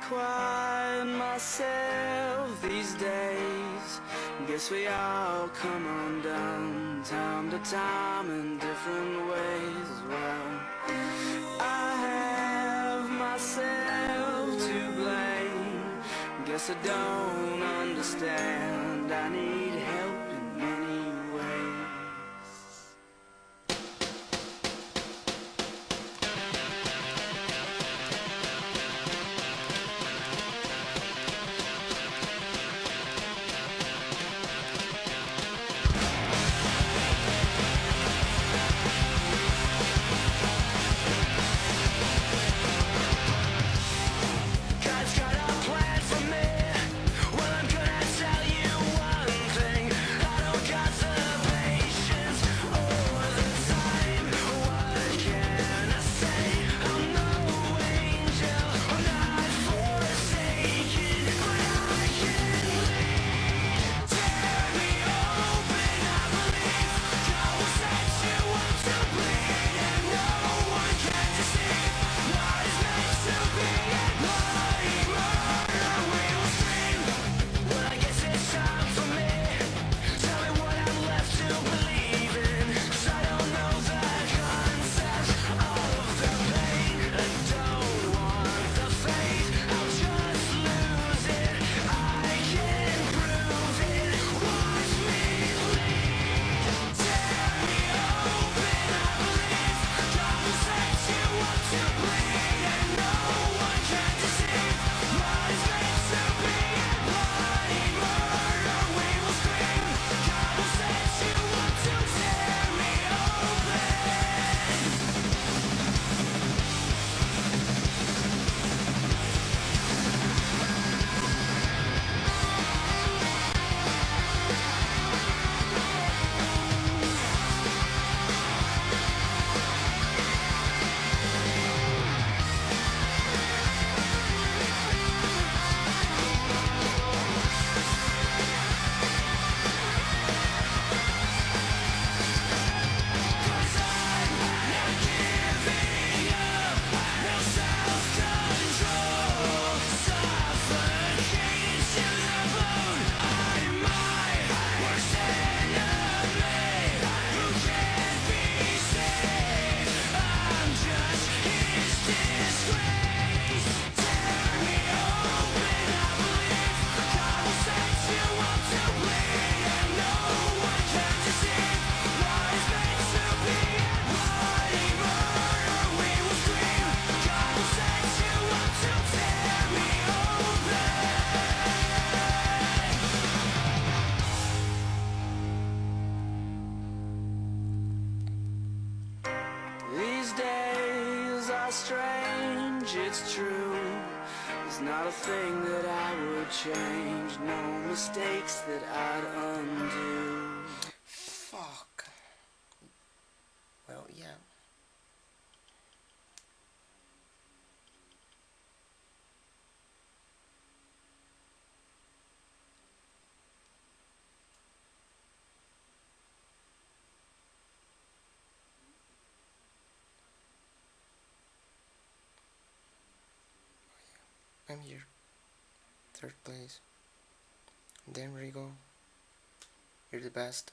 not myself these days. Guess we all come undone Time to time in different ways. Well, I have myself to blame. Guess I don't understand. I need These days are strange, it's true. There's not a thing that I would change. No mistakes that I'd undo I'm here. Third place. Then Rigo. You're the best.